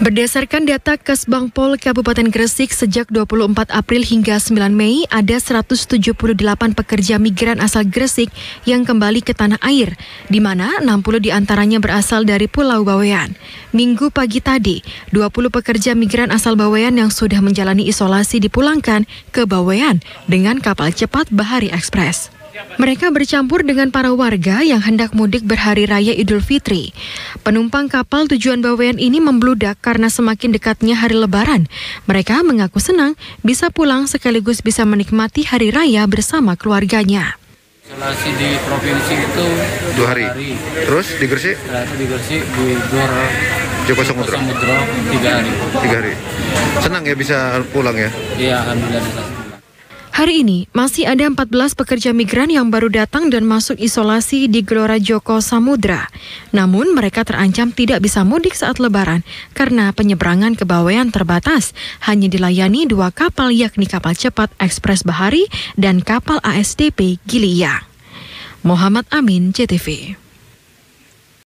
Berdasarkan data Kesbangpol Kabupaten Gresik sejak 24 April hingga 9 Mei ada 178 pekerja migran asal Gresik yang kembali ke tanah air, di mana 60 di antaranya berasal dari Pulau Bawean. Minggu pagi tadi, 20 pekerja migran asal Bawean yang sudah menjalani isolasi dipulangkan ke Bawean dengan kapal cepat Bahari Express. Mereka bercampur dengan para warga yang hendak mudik berhari raya Idul Fitri. Penumpang kapal tujuan Bawean ini membludak karena semakin dekatnya hari lebaran. Mereka mengaku senang bisa pulang sekaligus bisa menikmati hari raya bersama keluarganya. Isolasi di provinsi itu Dua hari. Terus di Gresik di Gresik di Gor Joko Samudro tiga hari. tiga hari. Senang ya bisa pulang ya. Iya, alhamdulillah. Hari ini masih ada 14 pekerja migran yang baru datang dan masuk isolasi di Gelora Joko Samudra. Namun mereka terancam tidak bisa mudik saat lebaran karena penyeberangan ke Bawean terbatas. Hanya dilayani dua kapal yakni kapal cepat Ekspres Bahari dan kapal ASDP Gilia. Muhammad Amin, CTV.